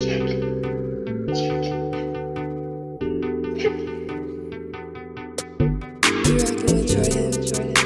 Jordan, Jordan.